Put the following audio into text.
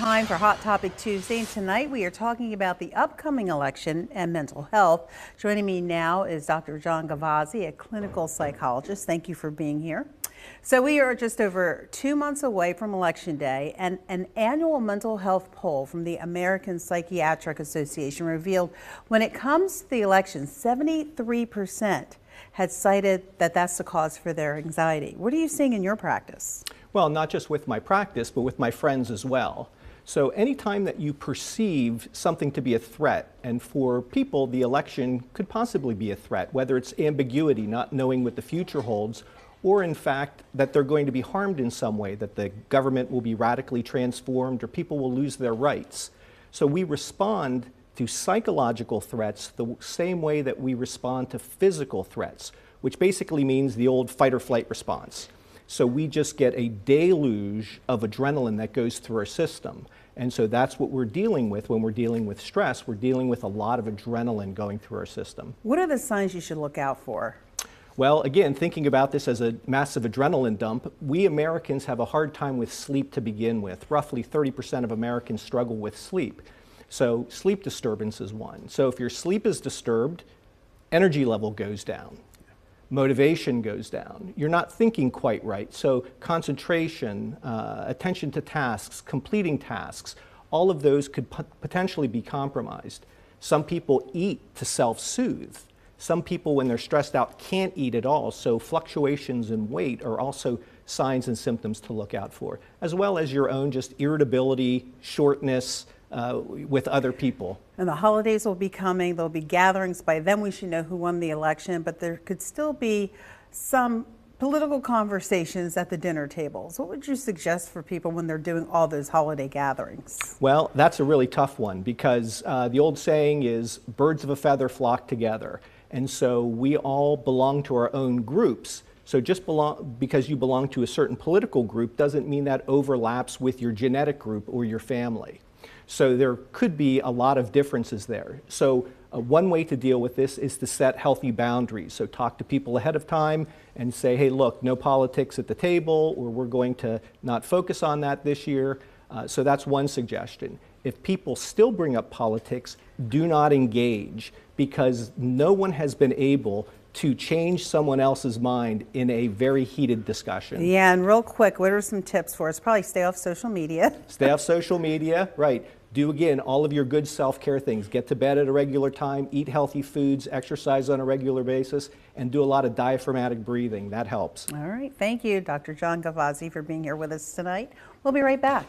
time for Hot Topic Tuesday, and tonight we are talking about the upcoming election and mental health. Joining me now is Dr. John Gavazzi, a clinical psychologist. Thank you for being here. So we are just over two months away from Election Day, and an annual mental health poll from the American Psychiatric Association revealed when it comes to the election, 73 percent had cited that that's the cause for their anxiety. What are you seeing in your practice? Well, not just with my practice, but with my friends as well. So anytime that you perceive something to be a threat, and for people, the election could possibly be a threat, whether it's ambiguity, not knowing what the future holds, or in fact that they're going to be harmed in some way, that the government will be radically transformed or people will lose their rights. So we respond to psychological threats the same way that we respond to physical threats, which basically means the old fight or flight response. So we just get a deluge of adrenaline that goes through our system. And so that's what we're dealing with when we're dealing with stress. We're dealing with a lot of adrenaline going through our system. What are the signs you should look out for? Well, again, thinking about this as a massive adrenaline dump, we Americans have a hard time with sleep to begin with. Roughly 30% of Americans struggle with sleep. So sleep disturbance is one. So if your sleep is disturbed, energy level goes down motivation goes down. You're not thinking quite right. So concentration, uh, attention to tasks, completing tasks, all of those could potentially be compromised. Some people eat to self-soothe. Some people, when they're stressed out, can't eat at all. So fluctuations in weight are also signs and symptoms to look out for, as well as your own just irritability, shortness, uh, with other people. And the holidays will be coming. There'll be gatherings. By then, we should know who won the election, but there could still be some political conversations at the dinner tables. What would you suggest for people when they're doing all those holiday gatherings? Well, that's a really tough one because uh, the old saying is birds of a feather flock together. And so we all belong to our own groups. So just belong, because you belong to a certain political group doesn't mean that overlaps with your genetic group or your family. So there could be a lot of differences there. So uh, one way to deal with this is to set healthy boundaries. So talk to people ahead of time and say, hey, look, no politics at the table, or we're going to not focus on that this year. Uh, so that's one suggestion. If people still bring up politics, do not engage because no one has been able to change someone else's mind in a very heated discussion. Yeah, and real quick, what are some tips for us? Probably stay off social media. stay off social media, right do again all of your good self-care things. Get to bed at a regular time, eat healthy foods, exercise on a regular basis, and do a lot of diaphragmatic breathing. That helps. All right. Thank you, Dr. John Gavazzi, for being here with us tonight. We'll be right back.